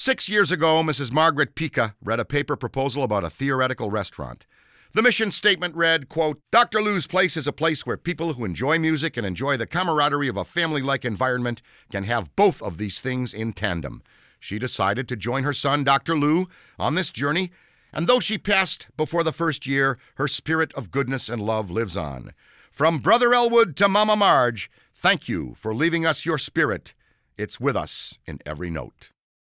Six years ago, Mrs. Margaret Pica read a paper proposal about a theoretical restaurant. The mission statement read, quote, Dr. Lou's Place is a place where people who enjoy music and enjoy the camaraderie of a family-like environment can have both of these things in tandem. She decided to join her son, Dr. Lou, on this journey, and though she passed before the first year, her spirit of goodness and love lives on. From Brother Elwood to Mama Marge, thank you for leaving us your spirit. It's with us in every note.